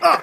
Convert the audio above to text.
Oh!